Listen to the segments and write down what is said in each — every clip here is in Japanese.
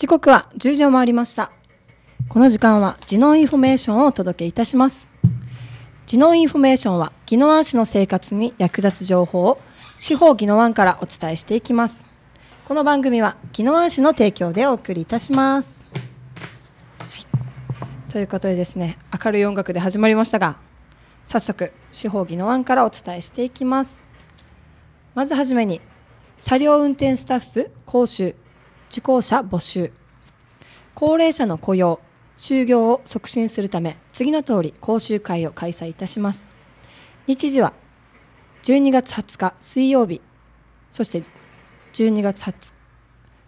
時刻は10時を回りました。この時間はジノインフォメーションをお届けいたします。ジノインフォメーションは宜野湾市の生活に役立つ情報を司法宜野湾からお伝えしていきます。この番組は宜野湾市の提供でお送りいたします、はい、ということでですね明るい音楽で始まりましたが早速司法宜野湾からお伝えしていきます。まずはじめに車両運転スタッフ講習受講者募集。高齢者の雇用就業を促進するため次の通り講習会を開催いたします。日時は12月20日水曜日そして12月20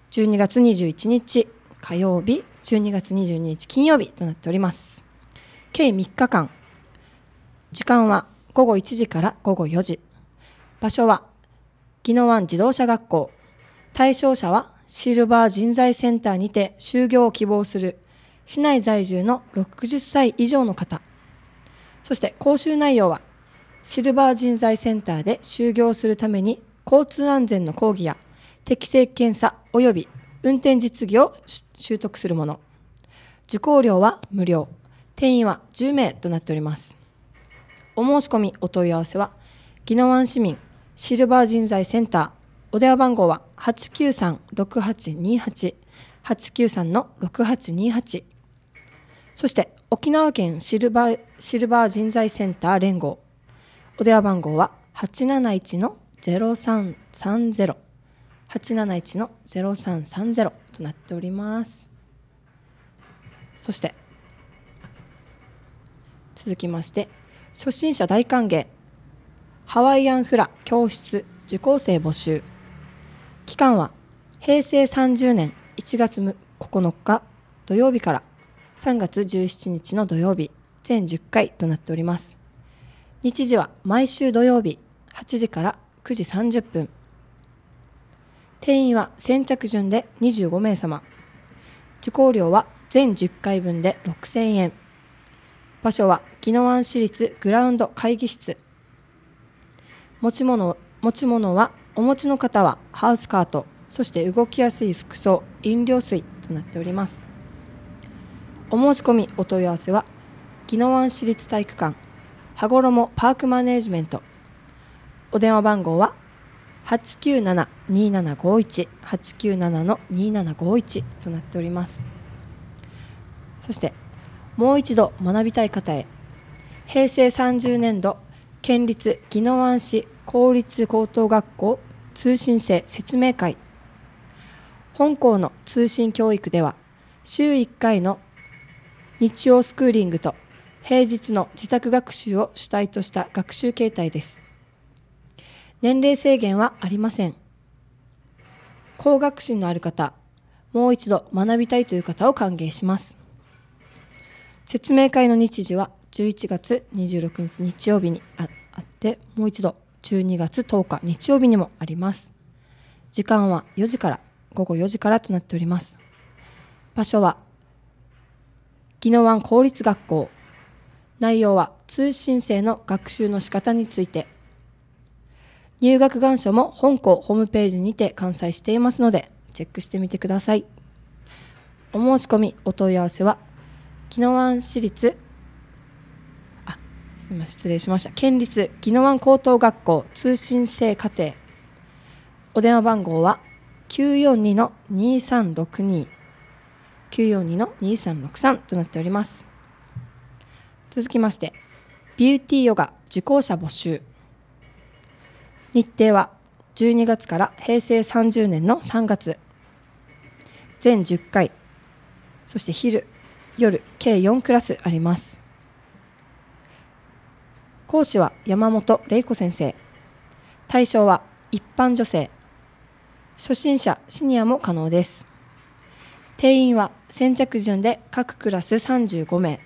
日12月21日火曜日12月22日金曜日となっております。計3日間。時間は午後1時から午後4時。場所は宜野湾自動車学校。対象者はシルバー人材センターにて就業を希望する。市内在住の60歳以上の方。そして講習内容はシルバー人材センターで就業するために交通安全の講義や適正検査及び運転実技を習得するもの。受講料は無料。定員は10名となっております。お申し込みお問い合わせは宜野湾市民シルバー人材センターお電話番号は893-6828 893の6828そして沖縄県シルバーシルバー人材センター連合。お電話番号は871の0330 871の0330となっております。そして続きまして初心者大歓迎。ハワイアンフラ教室受講生募集。期間は平成30年1月9日土曜日から3月17日の土曜日全10回となっております。日時は毎週土曜日8時から9時30分。定員は先着順で25名様。受講料は全10回分で6000円。場所は宜野湾市立グラウンド会議室。持ち物持ち物はお持ちの方はハウスカートそして動きやすい服装飲料水となっております。お申し込みお問い合わせは宜野湾市立体育館羽衣パークマネージメント。お電話番号は897-2751 897-2751となっております。そしてもう一度学びたい方へ平成30年度県立宜野湾市公立高等学校通信制説明会。本校の通信教育では週1回の日曜スクーリングと平日の自宅学習を主体とした学習形態です。年齢制限はありません。高学心のある方もう一度学びたいという方を歓迎します。説明会の日時は11月26日日曜日にあってもう一度12月10日日曜日にもあります。時間は4時から午後4時からとなっております。場所は宜野湾公立学校。内容は通信制の学習の仕方について。入学願書も本校ホームページにて完載していますのでチェックしてみてください。お申し込みお問い合わせは宜野湾市立すみません失礼しました。県立宜野湾高等学校通信制課程。お電話番号は942の2362 942の2363となっております。続きましてビューティーヨガ受講者募集。日程は12月から平成30年の3月。全10回。そして昼夜計4クラスあります。講師は山本玲子先生。対象は一般女性。初心者シニアも可能です。定員は先着順で各クラス35名。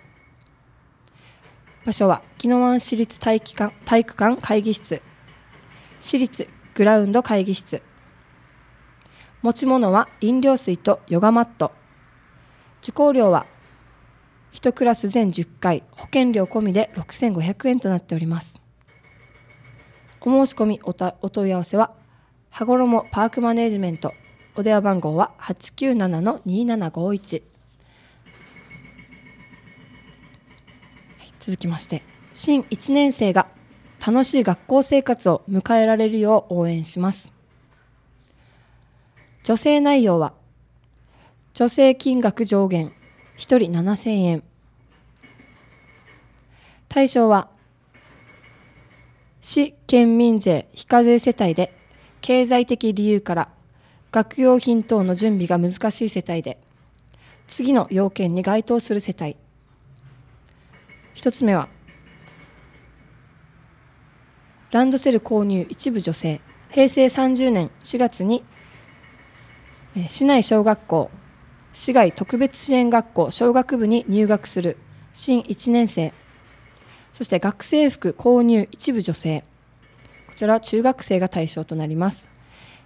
場所は宜野湾市立体育館体育館会議室。市立グラウンド会議室。持ち物は飲料水とヨガマット。受講料は1クラス全10回保険料込みで6500円となっております。お申し込みお問い合わせは羽衣パークマネージメントお電話番号は897-2751、はい、続きまして新1年生が楽しい学校生活を迎えられるよう応援します。助成内容は助成金額上限1人7000円。対象は市県民税非課税世帯で経済的理由から学用品等の準備が難しい世帯で次の要件に該当する世帯。1つ目はランドセル購入一部女性平成30年4月に市内小学校市外特別支援学校小学部に入学する新1年生。そして学生服購入一部女性。こちらは中学生が対象となります。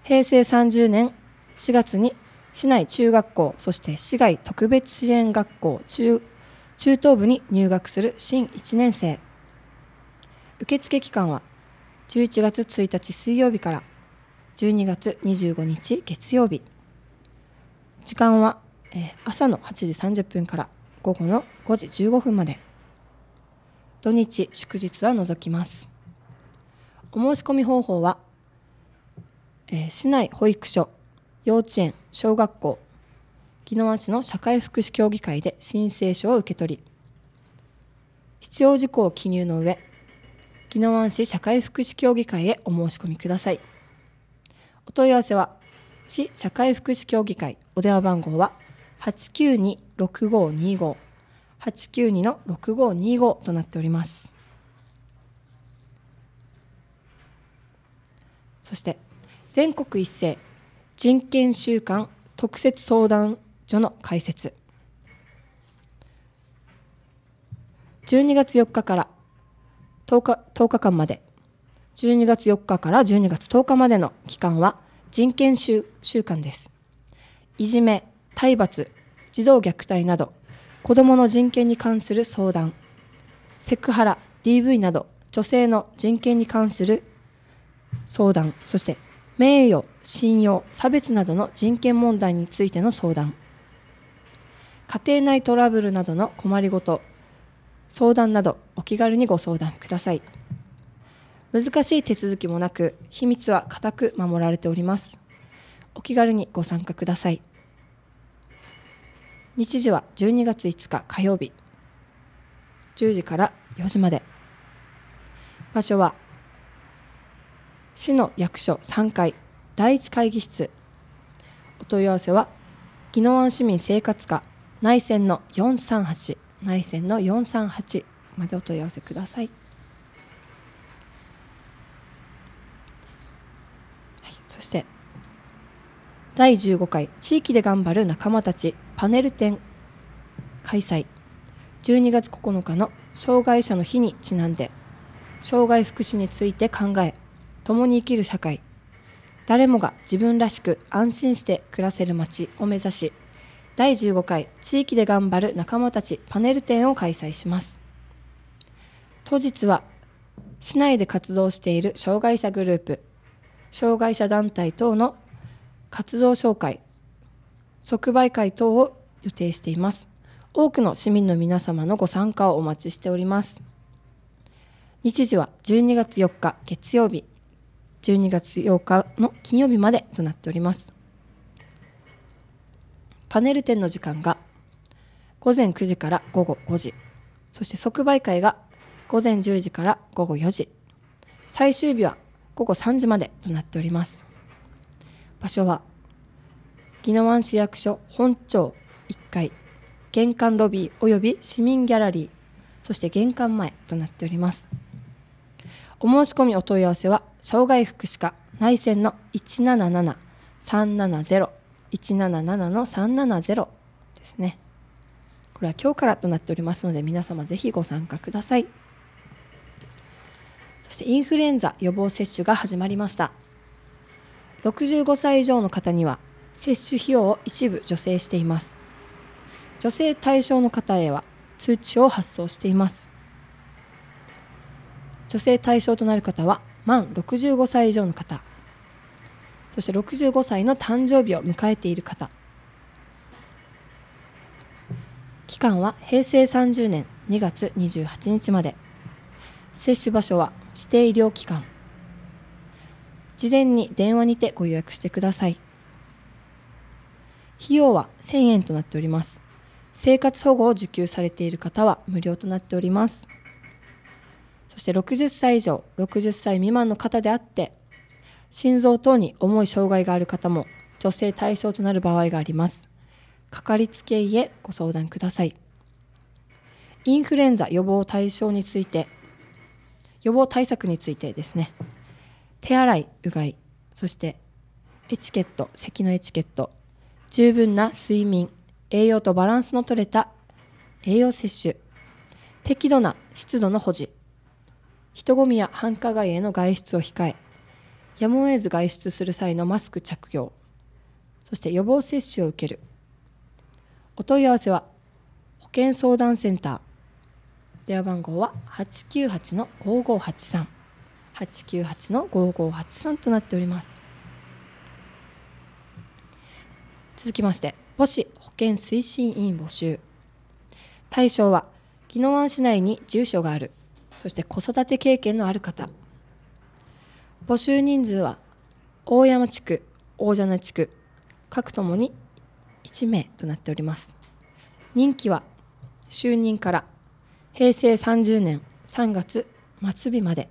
平成30年4月に市内中学校そして市外特別支援学校中中等部に入学する新1年生。受付期間は11月1日水曜日から12月25日月曜日。時間は、え朝の8時30分から午後の5時15分まで。土日祝日は除きます。お申し込み方法は、えー、市内保育所幼稚園小学校宜野湾市の社会福祉協議会で申請書を受け取り必要事項を記入の上宜野湾市社会福祉協議会へお申し込みください。お問い合わせは市社会福祉協議会お電話番号は892-6525 892の6525となっております。そして全国一斉人権週間特設相談所の開設。12月4日から10日 ,10 日間まで。12月4日から12月10日までの期間は人権週週間です。いじめ体罰児童虐待など子どもの人権に関する相談セクハラ DV など女性の人権に関する相談そして名誉信用差別などの人権問題についての相談家庭内トラブルなどの困りごと相談などお気軽にご相談ください。難しい手続きもなく秘密は固く守られております。お気軽にご参加ください。日時は12月5日火曜日。10時から4時まで。場所は市の役所3階第一会議室。お問い合わせは宜野湾市民生活課内線の438内線の438までお問い合わせくださ、い、そして第15回地域で頑張る仲間たちパネル展開催。12月9日の障害者の日にちなんで障害福祉について考え共に生きる社会。誰もが自分らしく安心して暮らせる街を目指し第15回地域で頑張る仲間たちパネル展を開催します。当日は市内で活動している障害者グループ障害者団体等の活動紹介即売会等を予定しています。多くの市民の皆様のご参加をお待ちしております。日時は12月4日月曜日12月8日の金曜日までとなっております。パネル展の時間が午前9時から午後5時そして即売会が午前10時から午後4時最終日は午後3時までとなっております。場所は宜野湾市役所本庁1階玄関ロビーおよび市民ギャラリーそして玄関前となっております。お申し込みお問い合わせは障害福祉課内線の177-370 177の370ですね。これは今日からとなっておりますので皆様ぜひご参加ください。そしてインフルエンザ予防接種が始まりました。65歳以上の方には接種費用を一部助成しています。女性対象の方へは通知を発送しています。女性対象となる方は満65歳以上の方。そして65歳の誕生日を迎えている方。期間は平成30年2月28日まで。接種場所は指定医療機関。事前に電話にてご予約してください。費用は1000円となっております。生活保護を受給されている方は無料となっております。そして60歳以上60歳未満の方であって心臓等に重い障害がある方も女性対象となる場合があります。かかりつけ医へご相談ください。インフルエンザ予防対象について予防対策についてですね。手洗いうがいそしてエチケット咳のエチケット。十分な睡眠栄養とバランスの取れた栄養摂取。適度な湿度の保持。人混みや繁華街への外出を控えやむを得ず外出する際のマスク着用。そして予防接種を受ける。お問い合わせは保健相談センター。電話番号は898-5583 898-5583となっております。続きまして母子保健推進員募集。対象は宜野湾市内に住所があるそして子育て経験のある方。募集人数は大山地区大蛇名地区各ともに1名となっております。任期は就任から平成30年3月末日まで。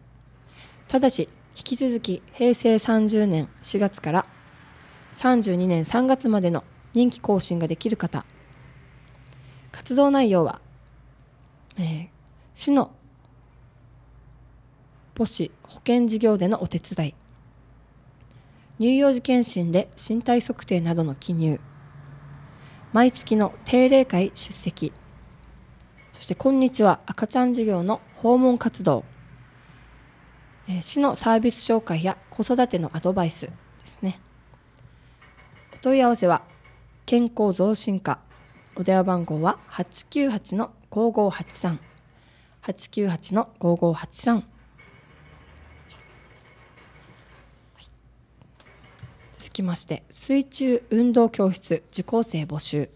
ただし引き続き平成30年4月から32年3月までの任期更新ができる方。活動内容は、えー、市の母子保健事業でのお手伝い。乳幼児検診で身体測定などの記入。毎月の定例会出席。そして今日は赤ちゃん事業の訪問活動、市のサービス紹介や子育てのアドバイスですね。お問い合わせは健康増進課。お電話番号は898-5583 898-5583続きまして水中運動教室受講生募集。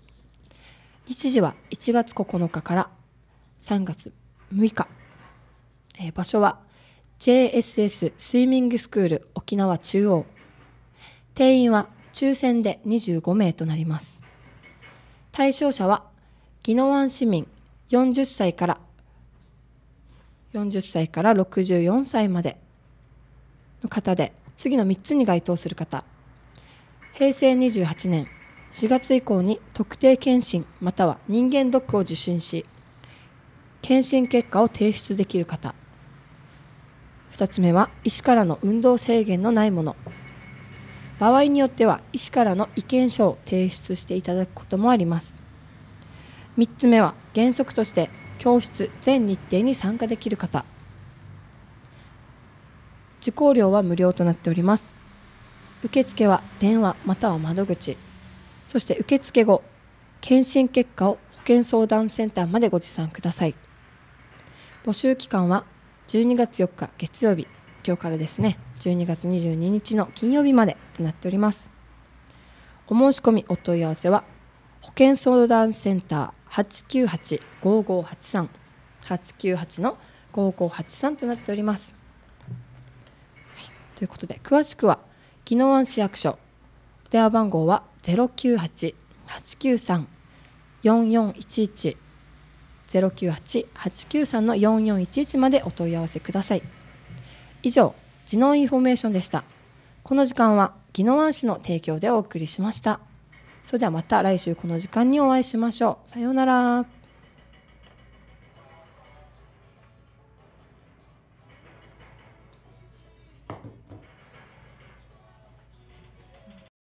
日時は1月9日から3月6日、えー、場所は JSS スイミングスクール沖縄中央定員は抽選で25名となります。対象者は宜野湾市民40歳から40歳から64歳までの方で次の3つに該当する方。平成28年4月以降に特定健診または人間ドックを受診し検診結果を提出できる方。2つ目は医師からの運動制限のないもの。場合によっては医師からの意見書を提出していただくこともあります。3つ目は原則として教室全日程に参加できる方。受講料は無料となっております。受付は電話または窓口。そして受付後検診結果を保健相談センターまでご持参ください。募集期間は12月4日月曜日今日からですね12月22日の金曜日までとなっております。お申し込みお問い合わせは保健相談センター898-5583 898の5583となっております、はい、ということで詳しくは宜野湾市役所電話番号は098-893-4411 098-893-4411までお問い合わせください。以上ジノインフォメーションでした。この時間は宜野湾市の提供でお送りしました。それではまた来週この時間にお会いしましょう。さようなら。